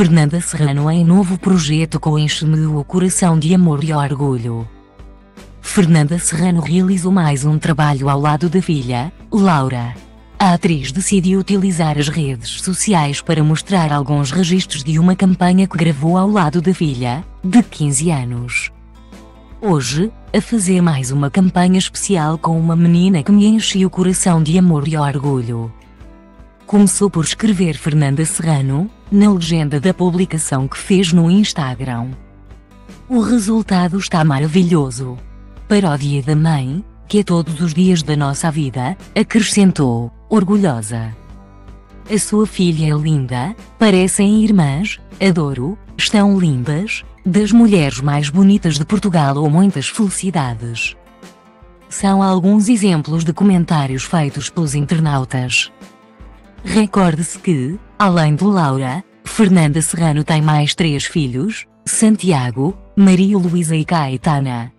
Fernanda Serrano em novo projeto com enche-me o coração de amor e orgulho. Fernanda Serrano realizou mais um trabalho ao lado da filha, Laura. A atriz decidiu utilizar as redes sociais para mostrar alguns registros de uma campanha que gravou ao lado da filha, de 15 anos. Hoje, a fazer mais uma campanha especial com uma menina que me enche o coração de amor e orgulho. Começou por escrever Fernanda Serrano, na legenda da publicação que fez no Instagram. O resultado está maravilhoso. Paródia da mãe, que é todos os dias da nossa vida, acrescentou, orgulhosa. A sua filha é linda, parecem irmãs, adoro, estão lindas, das mulheres mais bonitas de Portugal ou muitas felicidades. São alguns exemplos de comentários feitos pelos internautas. Recorde-se que, além de Laura, Fernanda Serrano tem mais três filhos, Santiago, Maria Luísa e Caetana.